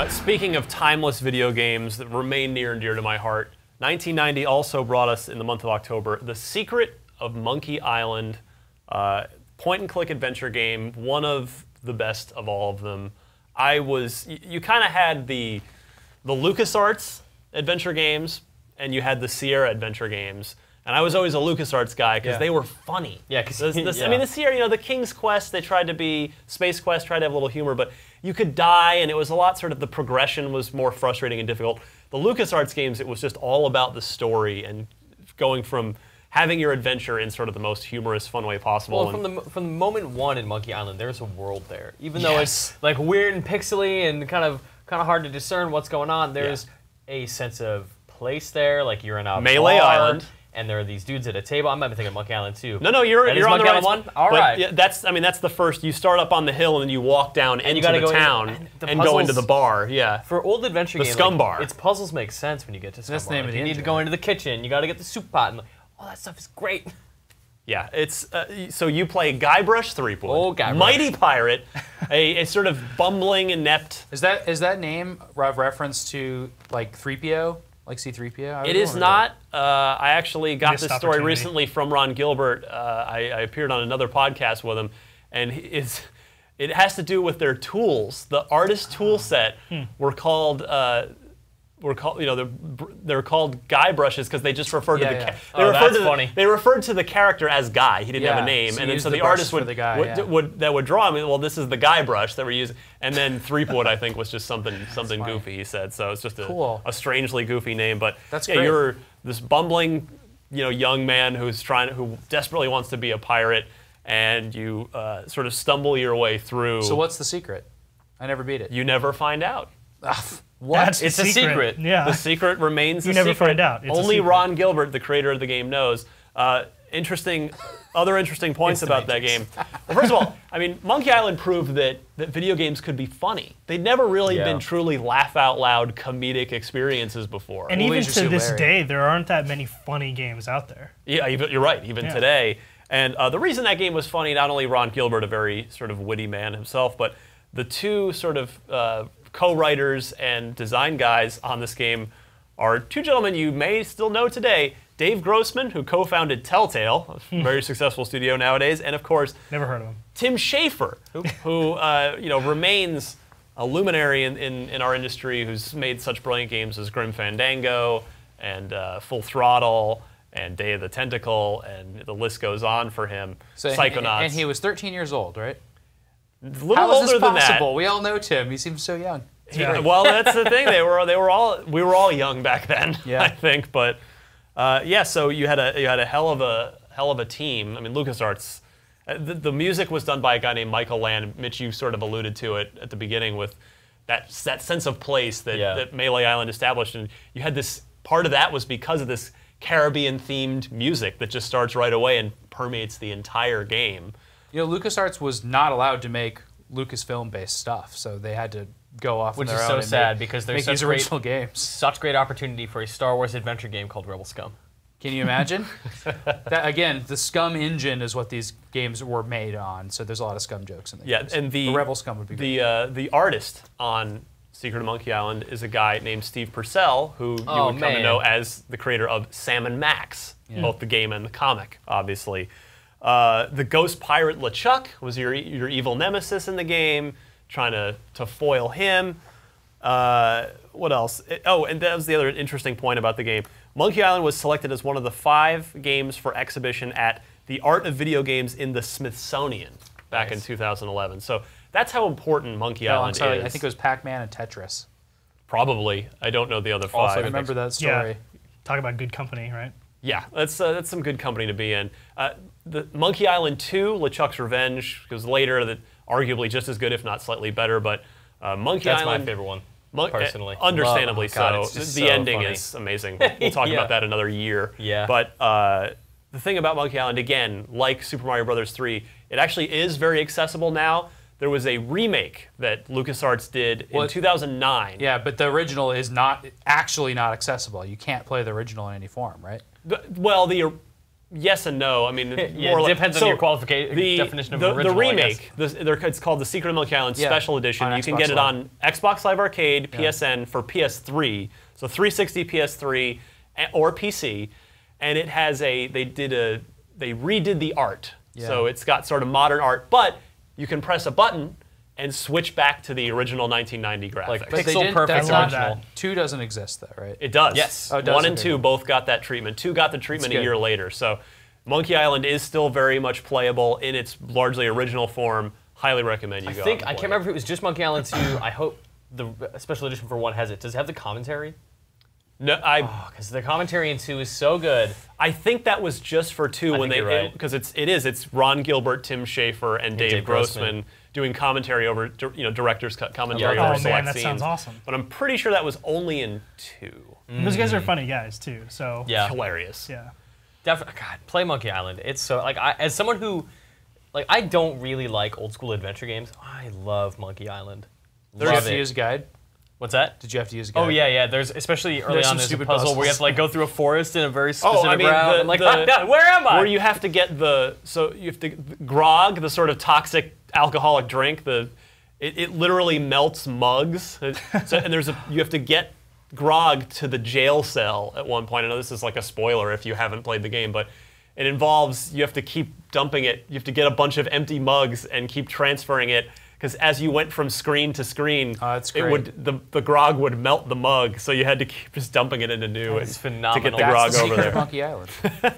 Uh, speaking of timeless video games that remain near and dear to my heart, 1990 also brought us in the month of October The Secret of Monkey Island, uh, point and click adventure game, one of the best of all of them. I was, you, you kind of had the, the LucasArts adventure games, and you had the Sierra adventure games. And I was always a LucasArts guy because Yeah. they were funny. Yeah, 'cause- This- this- I mean, the Sierra, you know, the King's Quest, they tried to be, Space Quest tried to have a little humor, but you could die, and it was a lot sort of, the progression was more frustrating and difficult. The LucasArts games, it was just all about the story and going from having your adventure in sort of the most humorous, fun way possible. Well, from the from the moment one in Monkey Island, there's a world there. Even though Yes. it's like weird and pixely and kind of kind of hard to discern what's going on, there's a sense of place there. Like you're in a Melee bar, Island. And there are these dudes at a table. I might be thinking Monkey Island too. No, no, you're That is you're on the right Island one. one? All but right. Yeah, that's I mean that's the first. You start up on the hill and then you walk down into gotta the go in- town and the and go into the bar. Yeah. For old adventure The game, Scum like, Bar. its puzzles make sense when you get to Scum That's the Bar. name Like, of the you need to go into the kitchen. You got to get the soup pot. And like, oh, that stuff is great. Yeah, it's uh, so you play Guybrush Threepwood, Oh, Guybrush. mighty pirate, a, a sort of bumbling, inept. Is that is that name a reference to like 3PO, like C3PO? I It is not. Uh, I actually got Missed this story recently from Ron Gilbert. Uh, I, I appeared on another podcast with him, and it's it has to do with their tools. The artist tool set were called. Uh, were called, you know, they're, they're called guy brushes because they just referred Yeah, to the. yeah. Ca- they Oh, referred that's to the, funny. They referred to the character as Guy. He didn't have a name, so and then so the the, artist would, the guy, would, yeah. would that would draw him. Well, this is the guy brush that we're using, and then Threepwood I think was just something something funny. goofy. He said so. It's just a, Cool. a strangely goofy name, but That's yeah, great. you're this bumbling, you know, young man who's trying, who desperately wants to be a pirate, and you uh, sort of stumble your way through. So what's the secret? I never beat it. You never find out. What? That's It's a secret. Yeah. The secret remains. You a never secret. find out. It's Only. Ron Gilbert, the creator of the game, knows. Uh, interesting, other interesting points about that game. Well, first of all, I mean, Monkey Island proved that that video games could be funny. They'd never really Yeah. been truly laugh out loud comedic experiences before. and Well, even to this Larry. day, there aren't that many funny games out there. Yeah, even, you're right. Even Yeah. today, and uh, the reason that game was funny, not only Ron Gilbert, a very sort of witty man himself, but the two sort of uh, co-writers and design guys on this game are two gentlemen you may still know today. Dave Grossman, who co-founded Telltale, a very successful studio nowadays, and of course Never heard of them. Tim Schafer, who uh, you know remains a luminary in, in, in our industry, who's made such brilliant games as Grim Fandango and uh, Full Throttle and Day of the Tentacle, and the list goes on for him. So- Psychonauts. And he was 13 years old, right? A little How is older this than possible? We all know Tim. He seems so young. He- well, that's the thing. They were they were all we were all young back then. Yeah. I think, but uh, yeah. So you had a you had a hell of a hell of a team. I mean, LucasArts. uh, The, the music was done by a guy named Michael Land. Mitch, you sort of alluded to it at the beginning with that that sense of place that, Yeah. that Melee Island established, and you had this part of that was because of this Caribbean themed music that just starts right away and permeates the entire game. You know, LucasArts was not allowed to make Lucasfilm-based stuff, so they had to go off Which is so sad make, because there's such these great- games. Such great opportunity for a Star Wars adventure game called Rebel Scum. Can you imagine? that again, the SCUMM engine is what these games were made on. So there's a lot of Scum jokes in the Yeah, games. and the Rebel Scum would be great. the uh, the artist on Secret of Monkey Island is a guy named Steve Purcell, who you Oh, would come to know as the creator of Sam and Max, both the game and the comic, obviously. Uh, the ghost pirate LeChuck was your your evil nemesis in the game, trying to to foil him. Uh, what else? It- oh, and that was the other interesting point about the game. Monkey Island was selected as one of the five games for exhibition at the Art of Video Games in the Smithsonian back in 2011. So that's how important Monkey No, I'm Island sorry. is. I think it was Pac-Man and Tetris. Probably. I don't know the other Also five. I remember that story. Yeah. Talk about good company, right? Yeah, that's uh, that's some good company to be in. Uh, the Monkey Island 2, LeChuck's Revenge, goes later. That arguably just as good, if not slightly better. But uh, Monkey Island That's Island, my favorite one, Mon- uh, personally. understandably Love- God, so. just the so ending funny. is amazing. We'll, we'll talk Yeah. about that another year. Yeah. But uh, the thing about Monkey Island, again, like Super Mario Brothers 3, it actually is very accessible now. There was a remake that LucasArts did in 2009. Yeah, but the original is not actually not accessible. You can't play the original in any form, right? Well, the yes and no. I mean, Yeah, it like- depends on so your qualification the, definition of the, original, The remake, the, it's called the Secret of Monkey Island Yeah, Special Edition. on You can get it on Xbox Live Arcade, PSN for PS3, so 360 PS3 eh, or PC, and it has a they did a they redid the art, so it's got sort of modern art, but you can press a button and switch back to the original 1990 graphics. Like But they pixel didn't- perfect that's not original. Two doesn't exist though, right? It does. Yes. Oh, it does? One and Okay, two both got that treatment. Two got the treatment a good. year later. So Monkey Island is still very much playable in its largely original form. Highly recommend you I go. think out I and can't play remember if it was just Monkey Island 2. I hope the special edition for one has it. Does it have the commentary? No, I oh, Because the commentary in 2 is so good. I think that was just for two I when think they you're right. because it's it is it's Ron Gilbert, Tim Schafer, and Dave, Dave Grossman, Grossman. Doing commentary over you know director's cut commentary love over that. Oh, select man, that scenes. sounds awesome. But I'm pretty sure that was only in two. Those guys are funny guys too. So Yeah. Hilarious. yeah. Definitely. God, play Monkey Island. It's so like I, as someone who, like, I don't really like old school adventure games. I love Monkey Island. Did you Love have to it. use a guide? What's that? Did you have to use a guide? Oh yeah, yeah. There's especially early There's on. some There's a stupid puzzle where you have to like go through a forest in a very specific Oh, I mean, route. the- I'm like, the- "Ah, God, where am I? where you have to get the so you have to grog the sort of toxic alcoholic drink the it, it literally melts mugs. So, and there's a you have to get grog to the jail cell at one point. I know this is like a spoiler if you haven't played the game but it involves you have to keep dumping it. You have to get a bunch of empty mugs and keep transferring it because as you went from screen to screen Oh, it would the, the grog would melt the mug. So you had to keep just dumping it into new That's and, to get phenomenal. the grog the over there. Monkey Island.